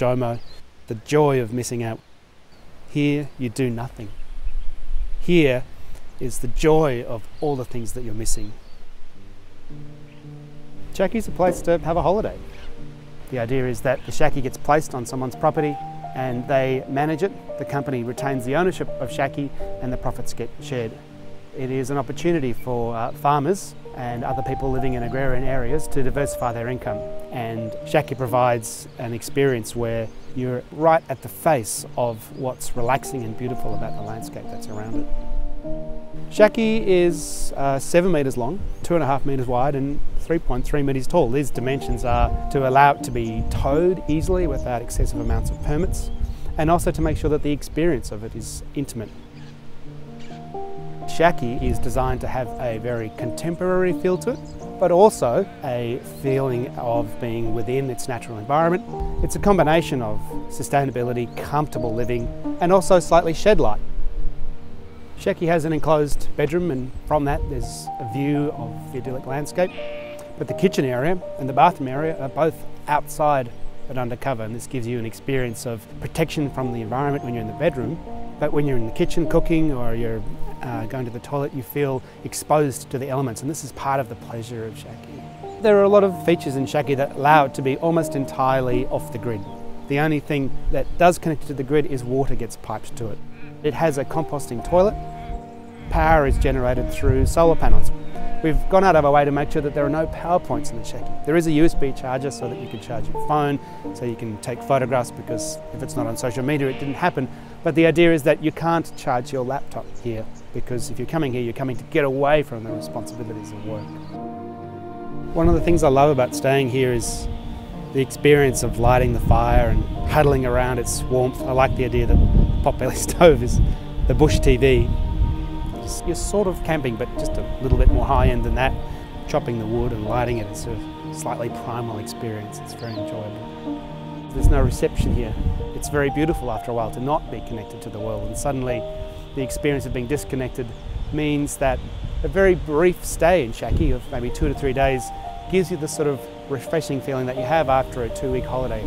JOMO, the joy of missing out. Here, you do nothing. Here is the joy of all the things that you're missing. Shacky's a place to have a holiday. The idea is that the shacky gets placed on someone's property and they manage it. The company retains the ownership of shacky and the profits get shared. It is an opportunity for uh, farmers and other people living in agrarian areas to diversify their income. And Shacky provides an experience where you're right at the face of what's relaxing and beautiful about the landscape that's around it. Shacky is uh, seven metres long, two and a half metres wide and 3.3 metres tall. These dimensions are to allow it to be towed easily without excessive amounts of permits and also to make sure that the experience of it is intimate. Shacky is designed to have a very contemporary feel to it, but also a feeling of being within its natural environment. It's a combination of sustainability, comfortable living, and also slightly shed-like. Shacky has an enclosed bedroom and from that there's a view of the idyllic landscape. But the kitchen area and the bathroom area are both outside but undercover and this gives you an experience of protection from the environment when you're in the bedroom but when you're in the kitchen cooking or you're uh, going to the toilet you feel exposed to the elements and this is part of the pleasure of Shacky. There are a lot of features in Shacky that allow it to be almost entirely off the grid. The only thing that does connect to the grid is water gets piped to it. It has a composting toilet. Power is generated through solar panels. We've gone out of our way to make sure that there are no power points in the Shacky. There is a USB charger so that you can charge your phone, so you can take photographs because if it's not on social media it didn't happen. But the idea is that you can't charge your laptop here because if you're coming here you're coming to get away from the responsibilities of work. One of the things I love about staying here is the experience of lighting the fire and huddling around its warmth. I like the idea that potbelly stove is the bush TV. You're sort of camping, but just a little bit more high end than that. Chopping the wood and lighting it is a slightly primal experience. It's very enjoyable. There's no reception here. It's very beautiful after a while to not be connected to the world, and suddenly the experience of being disconnected means that a very brief stay in Shacky of maybe two to three days gives you the sort of refreshing feeling that you have after a two week holiday.